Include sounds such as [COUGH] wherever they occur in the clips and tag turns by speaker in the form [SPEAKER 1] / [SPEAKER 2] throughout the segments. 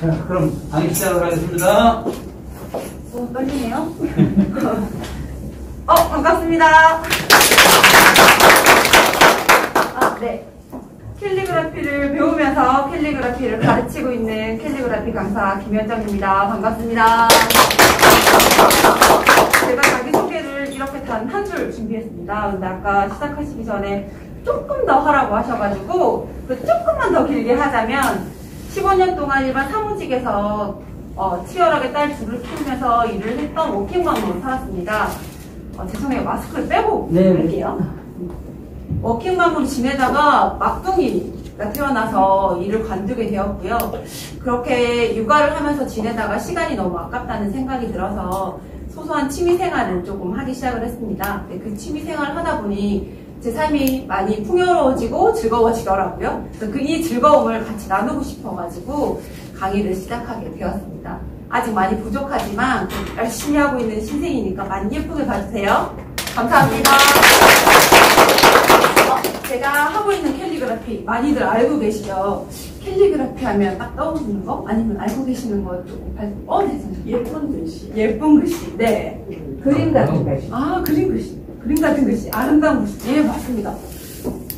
[SPEAKER 1] 자, 그럼 강의 시작을 하겠습니다.
[SPEAKER 2] 어, 떨리네요. [LAUGHS] 어, 반갑습니다. 아, 네. 캘리그라피를 배우면서 캘리그라피를 가르치고 있는 캘리그라피 강사 김현정입니다. 반갑습니다. 제가 자기소개를 이렇게 단 한 줄 준비했습니다. 근데 아까 시작하시기 전에 조금 더 하라고 하셔가지고 그 조금만 더 길게 하자면 15년 동안 일반 사무직에서 어, 치열하게 딸 둘을 키우면서 일을 했던 워킹맘으로 살았습니다. 어, 죄송해요. 마스크를 빼고
[SPEAKER 1] 네.
[SPEAKER 2] 할게요. 워킹맘으로 지내다가 막둥이가 태어나서 일을 관두게 되었고요. 그렇게 육아를 하면서 지내다가 시간이 너무 아깝다는 생각이 들어서 소소한 취미 생활을 조금 하기 시작을 했습니다. 네, 그 취미 생활을 하다 보니 제 삶이 많이 풍요로워지고 즐거워지더라고요. 그래서 그 이 즐거움을 같이 나누고 싶어가지고 강의를 시작하게 되었습니다. 아직 많이 부족하지만 열심히 하고 있는 신생이니까 많이 예쁘게 봐주세요. 감사합니다. 어, 제가 하고 있는 캘리그라피 많이들 알고 계시죠? 캘리그라피 하면 딱 떠오르는 거? 아니면 알고 계시는 거 조금 발... 어, 네, 선생님.
[SPEAKER 3] 예쁜 글씨.
[SPEAKER 2] 예쁜 글씨. 네.
[SPEAKER 3] 그림 같은 글씨.
[SPEAKER 2] 아, 그림 글씨. 그림 같은 글씨. 아름다운 글씨. 예, 맞습니다.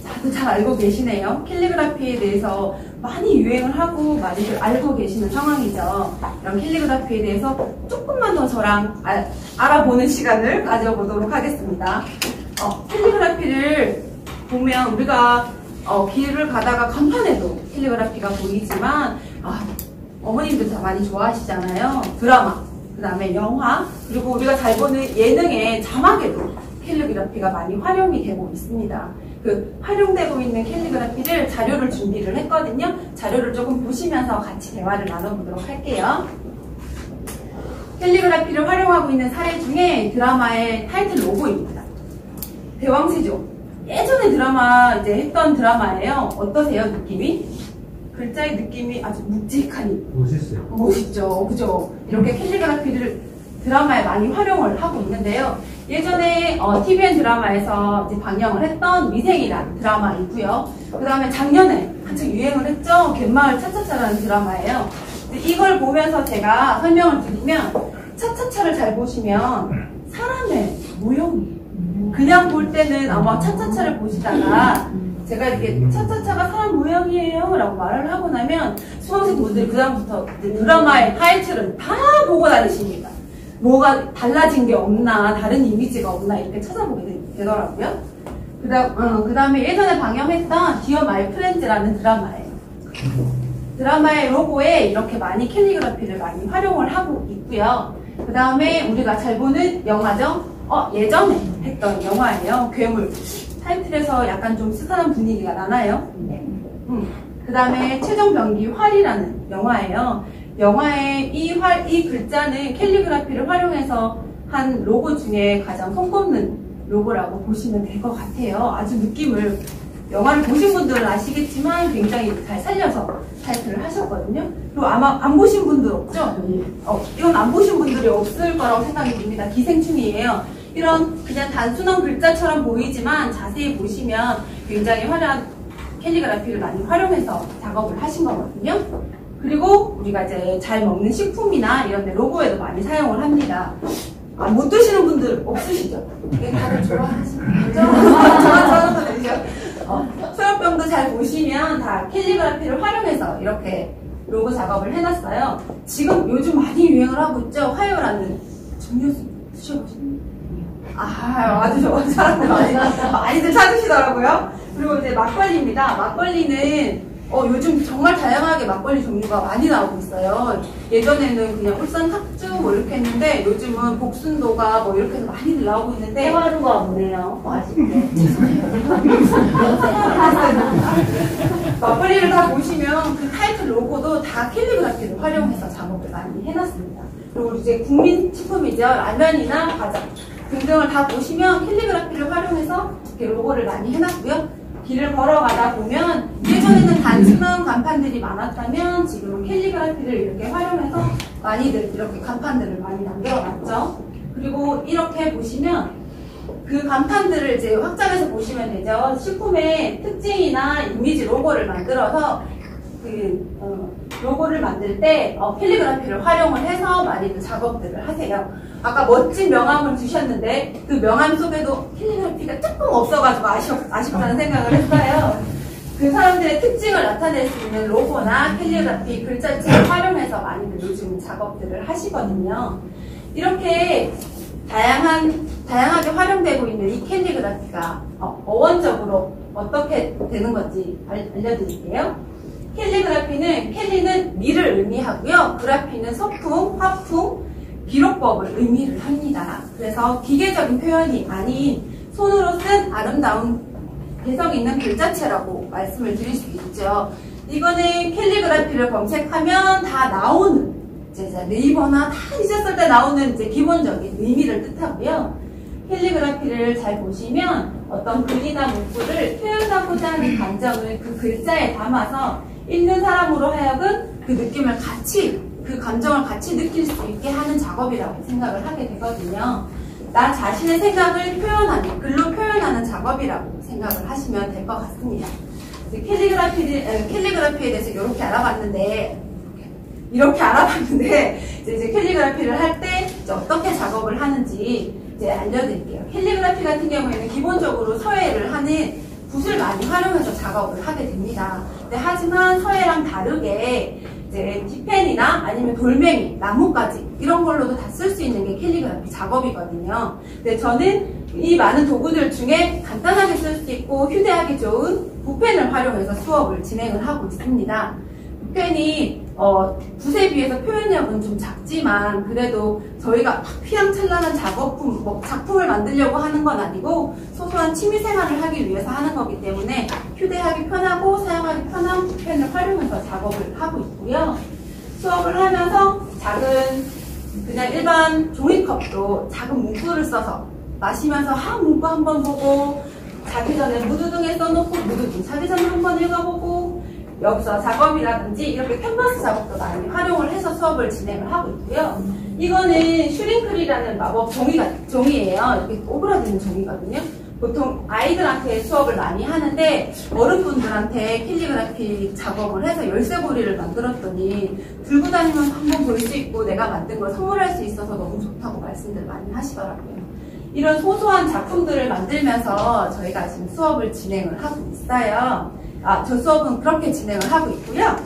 [SPEAKER 2] 다들 잘 알고 계시네요. 캘리그라피에 대해서 많이 유행을 하고 많이들 알고 계시는 상황이죠. 이런 캘리그라피에 대해서 조금만 더 저랑 알, 알아보는 시간을 가져보도록 하겠습니다. 어, 캘리그라피를 보면 우리가 어, 길을 가다가 간판에도 캘리그라피가 보이지만 아, 어머님들 다 많이 좋아하시잖아요. 드라마, 그 다음에 영화, 그리고 우리가 잘 보는 예능의 자막에도 캘리그라피가 많이 활용이 되고 있습니다. 그 활용되고 있는 캘리그라피를 자료를 준비를 했거든요. 자료를 조금 보시면서 같이 대화를 나눠보도록 할게요. 캘리그라피를 활용하고 있는 사례 중에 드라마의 타이틀 로고입니다. 대왕세종. 예전에 드라마 이제 했던 드라마예요. 어떠세요, 느낌이? 글자의 느낌이 아주 묵직하니
[SPEAKER 1] 멋있어요.
[SPEAKER 2] 멋있죠. 그죠? 이렇게 캘리그라피를 드라마에 많이 활용을 하고 있는데요. 예전에 어, TVN 드라마에서 방영을 했던 미생이라는 드라마이고요. 그 다음에 작년에 한창 유행을 했죠. 갯마을 차차차라는 드라마예요. 이걸 보면서 제가 설명을 드리면 차차차를 잘 보시면 사람의 모형이 그냥 볼 때는 아마 차차차를 보시다가 제가 이렇게 차차차가 사람 모형이에요 라고 말을 하고 나면 수험생 분들이 그다음부터 이제 드라마의 타이틀을 다 보고 다니십니다. 뭐가 달라진 게 없나, 다른 이미지가 없나 이렇게 찾아보게 되- 되더라고요. 그 다음, 어, 그 다음에 예전에 방영했던 디어 마이 프렌즈라는 드라마예요. 드라마의 로고에 이렇게 많이 캘리그라피를 많이 활용을 하고 있고요. 그 다음에 우리가 잘 보는 영화죠. 어, 예전에 했던 영화예요. 괴물. 타이틀에서 약간 좀 스산한 분위기가 나나요? 음. 그 다음에 최종병기 활이라는 영화예요. 영화의 이 활, 이 글자는 캘리그라피를 활용해서 한 로고 중에 가장 손꼽는 로고라고 보시면 될 것 같아요. 아주 느낌을 영화를 보신 분들은 아시겠지만 굉장히 잘 살려서 타이틀을 하셨거든요. 그리고 아마 안 보신 분들 없죠? 어, 이건 안 보신 분들이 없을 거라고 생각이 듭니다. 기생충이에요. 이런 그냥 단순한 글자처럼 보이지만 자세히 보시면 굉장히 화려한 캘리그라피를 많이 활용해서 작업을 하신 거거든요. 그리고 우리가 이제 잘 먹는 식품이나 이런 데 로고에도 많이 사용을 합니다. 아, 못 드시는 분들 없으시죠? 이게 다들 좋아하시는 거죠? 좋아하는 [LAUGHS] 분들이죠? 어, 소염병도 잘 보시면 다 캘리그라피를 활용해서 이렇게 로고 작업을 해놨어요. 지금 요즘 많이 유행을 하고 있죠? 화요라는 음료수 드셔보셨나요? 아, 아주 많이, 많이들 찾으시더라고요. 그리고 이제 막걸리입니다. 막걸리는 어, 요즘 정말 다양하게 막걸리 종류가 많이 나오고 있어요. 예전에는 그냥 울산 탁주 뭐 이렇게 했는데 요즘은 복순도가 뭐 이렇게 해서 많이들 나오고 있는데
[SPEAKER 3] 해화루가 없네요. 아쉽네. [LAUGHS]
[SPEAKER 2] 막걸리를 다 보시면 그 타이틀 로고도 다 캘리그라피를 활용해서 작업을 많이 해놨습니다. 그리고 이제 국민 식품이죠. 라면이나 과자 등등을 다 보시면 캘리그라피를 활용해서 이렇게 로고를 많이 해놨고요. 길을 걸어가다 보면 예전에는 단순한 간판들이 많았다면 지금은 캘리그라피를 이렇게 활용해서 많이들 이렇게 간판들을 많이 남겨놨죠. 그리고 이렇게 보시면 그 간판들을 이제 확장해서 보시면 되죠. 식품의 특징이나 이미지 로고를 만들어서 그 어, 로고를 만들 때 어, 캘리그라피를 활용을 해서 많이들 작업들을 하세요. 아까 멋진 명함을 주셨는데 그 명함 속에도 캘리그라피가 조금 없어가지고 아쉽, 아쉽다는 생각을 했어요. 그 사람들의 특징을 나타낼 수 있는 로고나 캘리그라피 글자체를 활용해서 많이들 요즘 작업들을 하시거든요. 이렇게 다양한, 다양하게 활용되고 있는 이 캘리그라피가 어, 어원적으로 어떻게 되는 건지 알- 알려드릴게요. 캘리그라피는 캘리는 미를 의미하고요. 그라피는 소품, 화풍, 기록법을 의미를 합니다. 그래서 기계적인 표현이 아닌 손으로 쓴 아름다운 개성 있는 글자체라고 말씀을 드릴 수 있죠. 이거는 캘리그라피를 검색하면 다 나오는 이제 네이버나 다 잊었을 때 나오는 이제 기본적인 의미를 뜻하고요. 캘리그라피를 잘 보시면 어떤 글이나 문구를 표현하고자 하는 감정을 그 글자에 담아서 읽는 사람으로 하여금 그 느낌을 같이 그 감정을 같이 느낄 수 있게 하는 작업이라고 생각을 하게 되거든요. 나 자신의 생각을 표현하는 글로 표현하는 작업이라고 생각을 하시면 될 것 같습니다. 캘리그라피, 에, 캘리그라피에 대해서 이렇게 알아봤는데 이렇게 알아봤는데 이제, 이제 캘리그라피를 할 때 어떻게 작업을 하는지 이제 알려드릴게요. 캘리그라피 같은 경우에는 기본적으로 서예를 하는 붓을 많이 활용해서 작업을 하게 됩니다. 근데 하지만 서예랑 다르게 이제 뒷펜이나 아니면 돌멩이, 나뭇가지 이런 걸로도 다 쓸 수 있는 게 캘리그라피 작업이거든요. 근데 저는 이 많은 도구들 중에 간단하게 쓸 수 있고 휴대하기 좋은 붓펜을 활용해서 수업을 진행을 하고 있습니다. 붓펜이 어, 붓에 비해서 표현력은 좀 작지만 그래도 저희가 막 휘황찬란한 작업품, 뭐 작품을 만들려고 하는 건 아니고 소소한 취미생활을 하기 위해서 하는 거기 때문에 휴대하기 편하고 사용하기 편한 붓펜을 활용해서 작업을 하고 있고요. 수업을 하면서 작은 그냥 일반 종이컵도 작은 문구를 써서 마시면서 한 문구 한 번 보고 자기 전에 무드등에 써놓고 무드등 자기 전에 한 번 읽어보고 여기서 작업이라든지 이렇게 캔버스 작업도 많이 활용을 해서 수업을 진행을 하고 있고요. 이거는 슈링클이라는 마법 종이가, 종이에요. 이렇게 오그라드는 종이거든요. 보통 아이들한테 수업을 많이 하는데 어른분들한테 캘리그라피 작업을 해서 열쇠고리를 만들었더니 들고 다니면서 한번 볼 수 있고 내가 만든 걸 선물할 수 있어서 너무 좋다고 말씀들 많이 하시더라고요. 이런 소소한 작품들을 만들면서 저희가 지금 수업을 진행을 하고 있어요. 아, 저 수업은 그렇게 진행을 하고 있고요.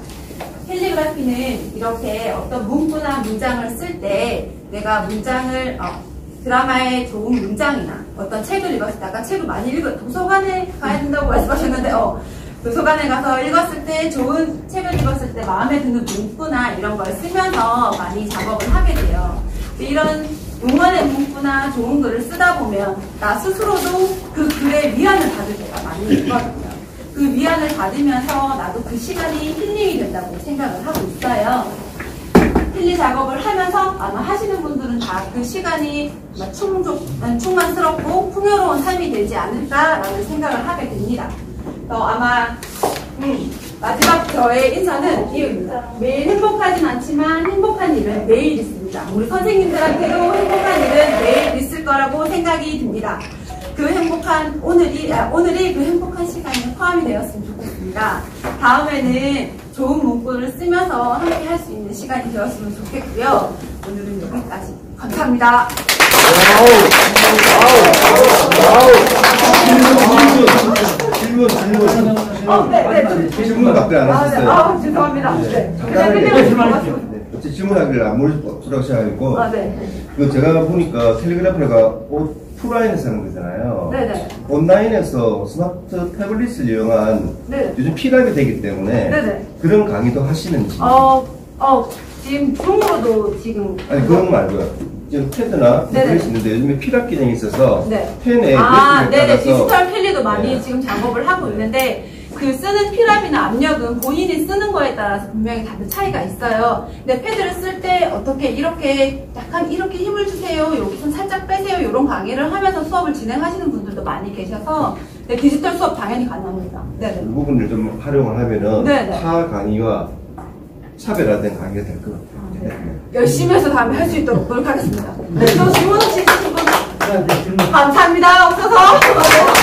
[SPEAKER 2] 캘리그라피는 이렇게 어떤 문구나 문장을 쓸 때 내가 문장을 어, 드라마에 좋은 문장이나 어떤 책을 아까 책을 많이 읽어 도서관에 가야 된다고 말씀하셨는데 어, 도서관에 가서 읽었을 때 좋은 책을 읽었을 때 마음에 드는 문구나 이런 걸 쓰면서 많이 작업을 하게 돼요. 이런 용어의 문구나 좋은 글을 쓰다 보면 나 스스로도 그 글에 위안을 받을 때가 많이 있거든요. 그 위안을 받으면서 나도 그 시간이 힐링이 된다고 생각을 하고 있어요. 힐링 작업을 하면서 아마 하시는 분들은 다 그 시간이 충족, 충만스럽고 풍요로운 삶이 되지 않을까라는 생각을 하게 됩니다. 또 아마 음, 마지막 저의 인사는 이유입니다. 매일 행복하진 않지만 행복한 일은 매일 있습니다. 우리 선생님들한테도 행복한 일은 매일 있을 거라고 생각이 듭니다. 그 행복한 오늘이 아, 오늘이 그 행복한 시간에 포함이 되었으면 좋겠습니다. 다음에는 좋은 문구를 쓰면서 함께 할 수 있는 시간이 되었으면 좋겠고요. 오늘은 여기까지 감사합니다.
[SPEAKER 4] 질문, 질문.
[SPEAKER 2] 어, 네, 네.
[SPEAKER 4] 질문 답변 안
[SPEAKER 2] 아, 네.
[SPEAKER 4] 하셨어요.
[SPEAKER 2] 아, 죄송합니다. 네. 그냥
[SPEAKER 4] 간단하게
[SPEAKER 2] 끝내고
[SPEAKER 4] 질문하기를 안 물어보라고 생각했고,
[SPEAKER 2] 아, 네.
[SPEAKER 4] 그 제가 보니까 텔레그래프가 오프라인에서 하는 거잖아요.
[SPEAKER 2] 네네.
[SPEAKER 4] 온라인에서 스마트 태블릿을 이용한
[SPEAKER 2] 네.
[SPEAKER 4] 요즘 필압이 되기 때문에
[SPEAKER 2] 네네.
[SPEAKER 4] 그런 강의도 하시는지.
[SPEAKER 2] 어, 어, 지금 중으로도 지금.
[SPEAKER 4] 아니, 그런 거 말고요. 지금 패드나
[SPEAKER 2] 네네.
[SPEAKER 4] 태블릿이 있는데 요즘에 필압 기능이 있어서
[SPEAKER 2] 네.
[SPEAKER 4] 펜에
[SPEAKER 2] 아, 네네. 디지털 캘리도 많이
[SPEAKER 4] 네.
[SPEAKER 2] 지금 작업을 하고 있는데, 그 쓰는 피랍이나 압력은 본인이 쓰는 거에 따라서 분명히 다들 차이가 있어요. 근데 패드를 쓸때 어떻게 이렇게 약간 이렇게 힘을 주세요. 여기선 살짝 빼세요. 이런 강의를 하면서 수업을 진행하시는 분들도 많이 계셔서, 네, 디지털 수업 당연히 가능합니다. 네네.
[SPEAKER 4] 그 부분을 좀 활용을 하면은
[SPEAKER 2] 네네.
[SPEAKER 4] 타 강의와 차별화된 강의가 될 것 같아요.
[SPEAKER 2] 네. 열심히 해서 다음에 할 수 있도록 노력하겠습니다. 네, 또 질문 혹시 있으신 분? 감사합니다. 없어서.